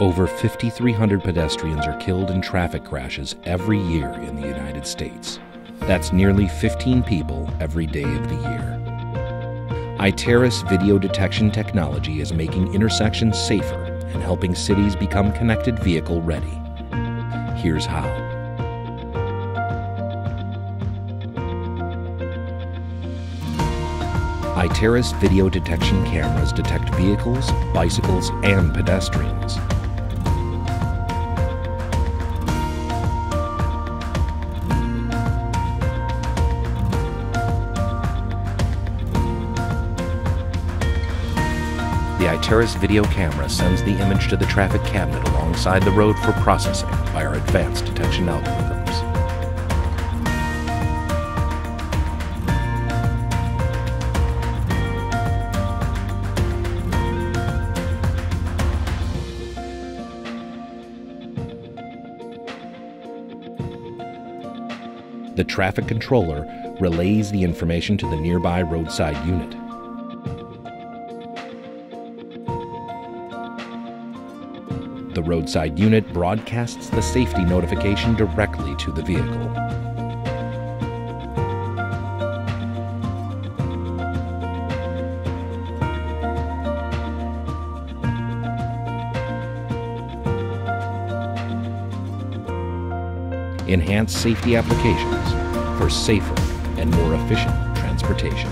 Over 5,300 pedestrians are killed in traffic crashes every year in the United States. That's nearly 15 people every day of the year. Iteris video detection technology is making intersections safer and helping cities become connected vehicle ready. Here's how. Iteris video detection cameras detect vehicles, bicycles, and pedestrians. The Iteris video camera sends the image to the traffic cabinet alongside the road for processing by our advanced detection algorithms. The traffic controller relays the information to the nearby roadside unit. The roadside unit broadcasts the safety notification directly to the vehicle. Enhanced safety applications for safer and more efficient transportation.